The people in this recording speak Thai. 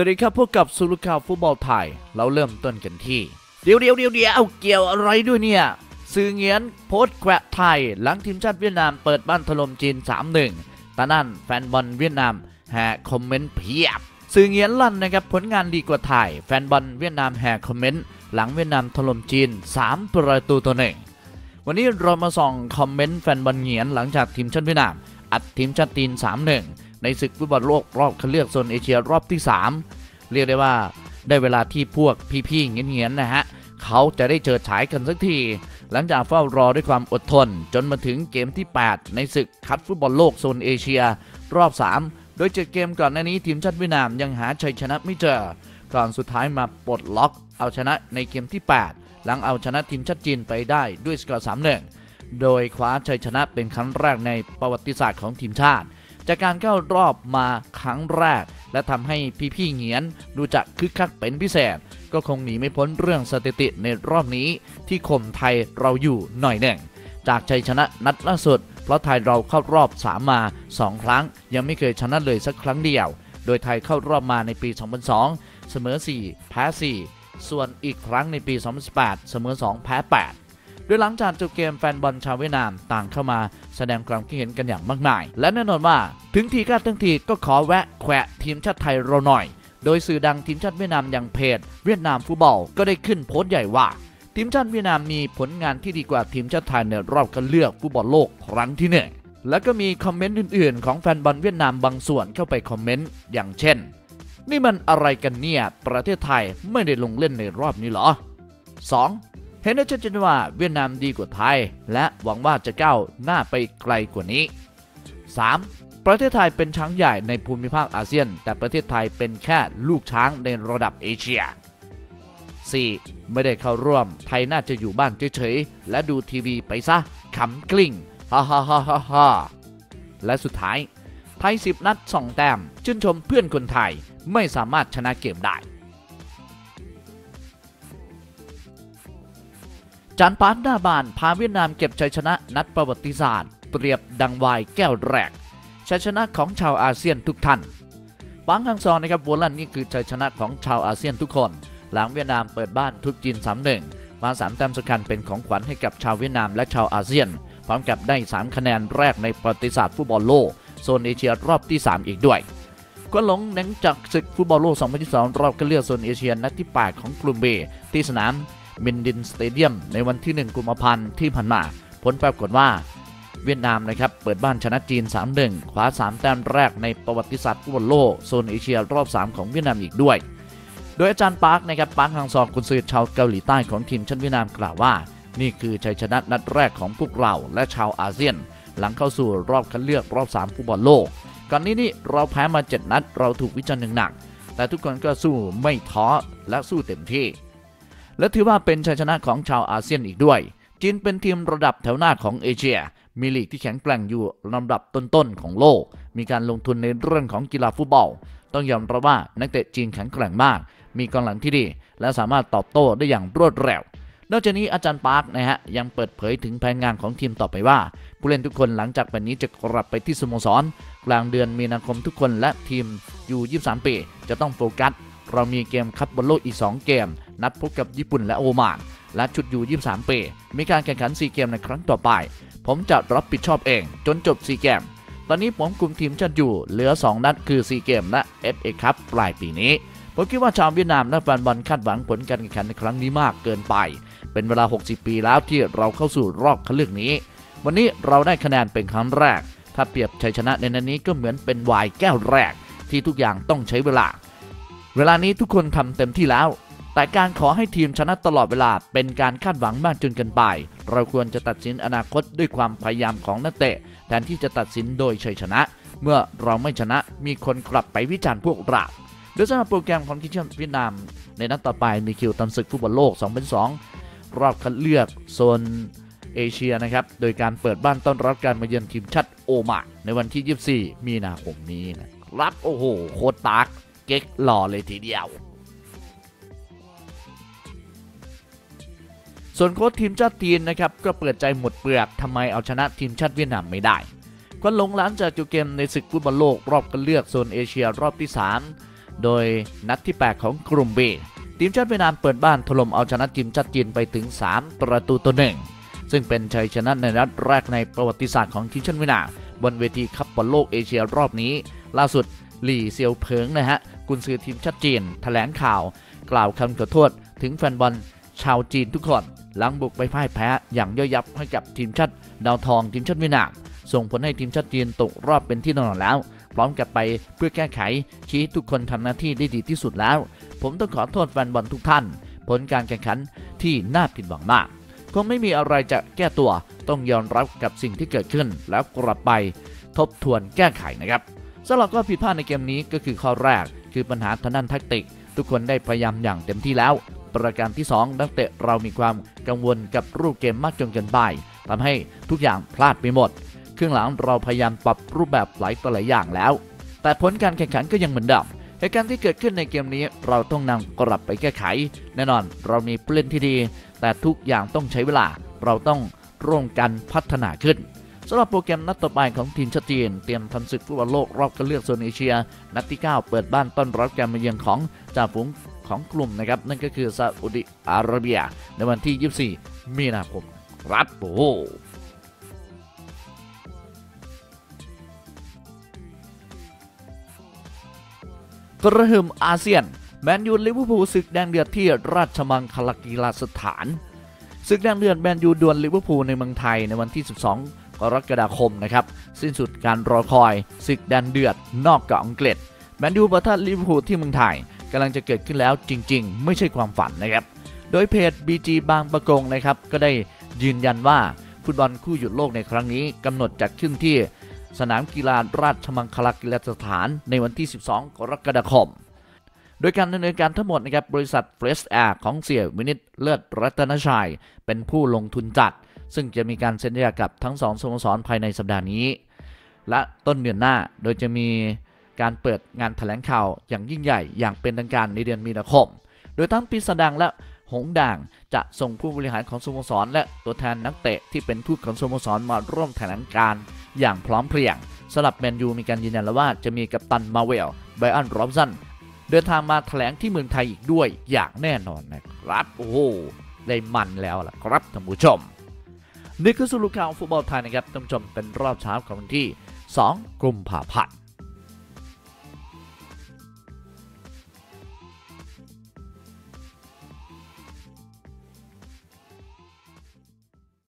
สวัสดีครับพบกับสรุปข่าวฟุตบอลไทย เราเริ่มต้นกันที่ เดี๋ยวเดี๋ยวเดี๋ยวเดี๋ยวเอาเกี่ยวอะไรด้วยเนี่ย สื่อเหงียนโพสต์แขวะไทย หลังทีมชาติเวียดนามเปิดบ้านถล่มจีน 3-1ตอนนั้นแฟนบอลเวียดนามแห่คอมเมนต์เพียบ สื่อเหงียนลั่นนะครับผลงานดีกว่าไทย แฟนบอลเวียดนามแห่คอมเมนต์หลังเวียดนามถล่มจีน 3 ประตูต่อหนึ่งวันนี้เรามาส่องคอมเมนต์แฟนบอลเหงียนหลังจากทีมชาติเวียดนามอัดทีมชาติจีน3-1 ในศึกฟุตบอลโลกรอบคัดเลือกโซนเอเชียรอบที่ 3 เรียกได้ว่าได้เวลาที่พวกพี่ๆเหงียนๆนะฮะเขาจะได้เจอชัยกันสักที หลังจากเฝ้ารอด้วยความอดทน จนมาถึงเกมที่ 8 ในศึกคัดฟุตบอลโลกโซนเอเชีย รอบ 3 โดยเจ็ดเกมก่อนหน้านี้ทีมชาติเวียดนามยังหาชัยชนะไม่เจอก่อนสุดท้ายมาปลดล็อก เอาชนะในเกมที่ 8 หลังเอาชนะทีมชาติจีนไปได้ด้วยสกอร์3-1โดยคว้าชัยชนะเป็นครั้งแรกในประวัติศาสตร์ของทีมชาติ จากการเข้ารอบมาครั้งแรก และทำให้พี่ๆเหงียนดูจะคึกคักเป็นพิเศษ ก็คงหนีไม่พ้นเรื่องสถิติในรอบนี้ ที่ข่มไทยเราอยู่หน่อยหนึ่งจากชัยชนะนัดล่าสุด เพราะไทยเราเข้ารอบ3มา2ครั้ง ยังไม่เคยชนะเลยสักครั้งเดียว โดยไทยเข้ารอบมาในปี 2002 เสมอ 4 แพ้ 4 ส่วนอีกครั้งในปี 2018 เสมอ 2 แพ้ 8 โดยหลังจากจบเกมแฟนบอลชาวเวียดนามต่างเข้ามาแสดงความคิดเห็นกันอย่างมากมาย และแน่นอนว่าถึงทีก็ทั้งทีก็ขอแวะแขวะทีมชาติไทยเราหน่อย โดยสื่อดังทีมชาติเวียดนามอย่างเพจ เวียดนามฟุตบอลก็ได้ขึ้นโพสต์ใหญ่ว่าทีมชาติเวียดนามมีผลงานที่ดีกว่าทีมชาติไทยในรอบคัดเลือกฟุตบอลโลกครั้งที่หนึ่งและก็มีคอมเมนต์อื่นๆ ของแฟนบอลเวียดนามบางส่วนเข้าไปคอมเมนต์อย่างเช่น นี่มันอะไรกันเนี่ย ประเทศไทยไม่ได้ลงเล่นในรอบนี้หรอ 2. เห็นได้ชัดเจนว่าเวียดนามดีกว่าไทย และหวังว่าจะก้าวหน้าไปไกลกว่านี้ 3. ประเทศไทยเป็นช้างใหญ่ในภูมิภาคอาเซียน แต่ประเทศไทยเป็นแค่ลูกช้างในระดับเอเชีย 4. ไม่ได้เข้าร่วม ไทยน่าจะอยู่บ้านเฉยๆ และดูทีวีไปซะขำกลิ้งฮ่าฮ่าฮ่าฮ่าฮ่าและสุดท้าย ไทย 10 นัด 2 แต้มชื่นชมเพื่อนคนไทยไม่สามารถชนะเกมได้ จารย์ปาร์คหน้าบานพาเวียดนามเก็บชัยชนะนัดประวัติศาสตร์ เปรียบดังวายแก้วแรกชัยชนะของชาวอาเซียนทุกท่านปาร์คฮังซอนะครับโวลั่นนี่คือชัยชนะของชาวอาเซียนทุกคน หลังเวียดนามเปิดบ้านทุบจีน3-1มา3แต้มสำคัญเป็นของขวัญให้กับชาวเวียดนามและชาวอาเซียน พร้อมกับได้ 3 คะแนนแรกในประวัติศาสตร์ฟุตบอลโลกโซนเอเชียรอบที่ 3 อีกด้วยควันหลงเน้นจากศึกฟุตบอลโลก 2022 รอบคัดเลือกโซนเอเชียนัดที่ 8 ของกลุ่ม B ที่สนาม มีดิ่ญสเตเดียมในวันที่ 1 กุมภาพันธ์ที่ผ่านมา ผลปรากฏว่าเวียดนามนะครับเปิดบ้านชนะจีน 3-1 คว้า 3 แต้มแรกในประวัติศาสตร์ฟุตบอลโลกโซนเอเชียรอบ 3 ของเวียดนามอีกด้วย โดยอาจารย์ปาร์คนะครับปาร์คฮังซอกุนซือชาวเกาหลีใต้ของทีมชาติเวียดนามกล่าวว่า นี่คือชัยชนะนัดแรกของพวกเราและชาวอาเซียน หลังเข้าสู่รอบคัดเลือกรอบ 3 ฟุตบอลโลก ก่อนนี้นี่เราแพ้มา 7 นัดเราถูกวิจารณ์หนัก แต่ทุกคนก็สู้ไม่ท้อและสู้เต็มที่ และถือว่าเป็นชัยชนะของชาวอาเซียนอีกด้วย จีนเป็นทีมระดับแถวหน้าของเอเชีย มีลีกที่แข็งแกร่งอยู่ลำดับต้นๆของโลก มีการลงทุนในเรื่องของกีฬาฟุตบอล ต้องยอมรับว่านักเตะจีนแข็งแกร่งมาก มีกองหลังที่ดี และสามารถตอบโต้ได้อย่างรวดเร็วนอกจากนี้อาจารย์ปาร์คนะฮะยังเปิดเผยถึงแผนงานของทีมต่อไปว่า ผู้เล่นทุกคนหลังจากแบบนี้จะกลับไปที่สโมสร กลางเดือนมีนาคมทุกคนและทีมอยู่ 23 ปี จะต้องโฟกัส เรามีเกมคัดบอลโลกอีก 2 เกม นัดพบกับญี่ปุ่นและโอมาน และชุดอยู่23 ปี มีการแข่งขัน 4 เกมในครั้งต่อไป ผมจะรับผิดชอบเอง จนจบ 4 เกม ตอนนี้ผมคุมทีมชาติอยู่ เหลือ 2 นัดคือ 4 เกมและ FA คัพปลายปีนี้ ผมคิดว่าชาวเวียดนามและแฟนบอลคาดหวังผลการแข่งขันในครั้งนี้มากเกินไป เป็นเวลา 60 ปีแล้วที่เราเข้าสู่รอบคัดเลือกนี้ วันนี้เราได้คะแนนเป็นครั้งแรก ถ้าเปรียบชัยชนะในนัดนี้ก็เหมือนเป็นวายแก้วแรกที่ทุกอย่างต้องใช้เวลา เวลานี้ทุกคนทำเต็มที่แล้ว แต่การขอให้ทีมชนะตลอดเวลาเป็นการคาดหวังมากจนเกินไป เราควรจะตัดสินอนาคตด้วยความพยายามของนักเตะ แทนที่จะตัดสินโดยชัยชนะ เมื่อเราไม่ชนะมีคนกลับไปวิจารณ์พวกเราโดยสำหรับโปรแกรมของทีมชาติเวียดนาม ในนัดต่อไปมีคิวตอนศึกฟุตบอลโลก 2002รอบคัดเลือกโซนเอเชียนะครับ โดยการเปิดบ้านต้อนรับการมาเยือนทีมชาติโอมานในวันที่ 24 มีนาคมนี้นะครับ โอ้โห โคตรตาก เก๊กหล่อเลยทีเดียว ส่วนโค้ชทีมชาติจีนนะครับก็เปิดใจหมดเปลือกทำไมเอาชนะทีมชาติเวียดนามไม่ได้ควันหลงหลังจากจบเกมในศึกฟุตบอลโลกรอบคัดเลือกโซนเอเชียรอบที่ 3 โดยนัดที่ 8 ของกลุ่ม B ทีมชาติเวียดนามเปิดบ้านถล่มเอาชนะทีมชาติจีนไปถึง 3 ประตูต่อหนึ่งซึ่งเป็นชัยชนะในนัดแรกในประวัติศาสตร์ของทีมชาติเวียดนามบนเวทีคัดบอลโลกเอเชียรอบนี้ ล่าสุดหลี่เซียวเพิงนะฮะ กุนซือทีมชาติจีนแถลงข่าว กล่าวคำขอโทษ ถึงแฟนบอลชาวจีนทุกคน หลังบุกไปพ่ายแพ้อย่างย่อยยับให้กับทีมชาติดาวทองทีมชาติเวียดนามส่งผลให้ทีมชาติจีนตกรอบเป็นที่แน่นอนแล้ว พร้อมกับไปเพื่อแก้ไข ชี้ทุกคนทำหน้าที่ได้ดีที่สุดแล้ว ผมต้องขอโทษแฟนบอลทุกท่าน ผลการแข่งขันที่น่าผิดหวังมากคงไม่มีอะไรจะแก้ตัวต้องยอมรับกับสิ่งที่เกิดขึ้น แล้วกลับไปทบทวนแก้ไขนะครับสำหรับก็ผิดพลาดในเกมนี้ก็คือข้อแรก คือปัญหาทางด้านแทักติก ทุกคนได้พยายามอย่างเต็มที่แล้ว ประการที่ 2 นักเตะเรามีความกังวลกับรูปเกมมากจนเกินไปทำให้ทุกอย่างพลาดไปหมด ครึ่งหลังเราพยายามปรับรูปแบบหลายต่อหลายอย่างแล้ว แต่ผลการแข่งขันก็ยังเหมือนเดิมเหตุการณ์ที่เกิดขึ้นในเกมนี้เราต้องนำกลับไปแก้ไข แน่นอนเรามีผู้เล่นที่ดี แต่ทุกอย่างต้องใช้เวลา เราต้องร่วมกันพัฒนาขึ้น สำหรับโปรแกรมนัดต่อไปของทีมชาติจีน เตรียมทำศึกฟุตบอลโลกรอบคัดเลือกโซนเอเชีย นัดที่ 9 เปิดบ้านต้อนรับการมาเยือนของจ่าฝูงของกลุ่มนะครับ นั่นก็คือซาอุดิอาระเบีย ในวันที่ 24 มีนาคมครับโอ้กระหึ่มอาเซียน แมนยูลิเวอร์พูลศึกแดงเดือดที่ราชมังคลากีฬาสถานศึกแดงเดือดแมนยูดวลลิเวอร์พูลในเมืองไทยในวันที่ 12 กรกฎาคมนะครับ สิ้นสุดการรอคอยศึกแดนเดือดนอกเกาะอังกฤษแมนยูปะทะลิเวอร์พูลที่เมืองไทยกำลังจะเกิดขึ้นแล้วจริง ๆ ไม่ใช่ความฝันนะครับ โดยเพจ BG บางประกงนะครับก็ได้ยืนยันว่าฟุตบอลคู่หยุดโลกในครั้งนี้กำหนดจัดขึ้นที่สนามกีฬาราชมังคลากีฬาสถานในวันที่ 12 กรกฎาคม โดยการดำเนินการทั้งหมดนะครับบริษัทเฟรชแอร์ของเสี่ยวินิจเลิศรัตนชัย เป็นผู้ลงทุนจัด ซึ่งจะมีการเซ็นสัญญากับทั้งสองสโมสรภายในสัปดาห์นี้ และต้นเดือนหน้าโดยจะมีการเปิดงานแถลงข่าวอย่างยิ่งใหญ่อย่างเป็นทางการในเดือนมีนาคม โดยทั้งปีศาจแดงและหงส์แดงจะส่งผู้บริหารของสโมสร และตัวแทนนักเตะที่เป็นทูตของสโมสรมาร่วมแถลงการณ์อย่างพร้อมเพรียงสำหรับแมนยูมีการยืนยันแล้วว่าจะมีกัปตันมาเวลไบอันโรบสันเดินทางมาแถลงที่เมืองไทยอีกด้วยอย่างแน่นอนนะครับ โอ้โหได้มันแล้วล่ะครับท่านผู้ชม นี่คือสรุปข่าวฟุตบอลไทยนะครับท่านผู้ชมเป็นรอบเช้าของวันที่ 2กุมภาพันธ์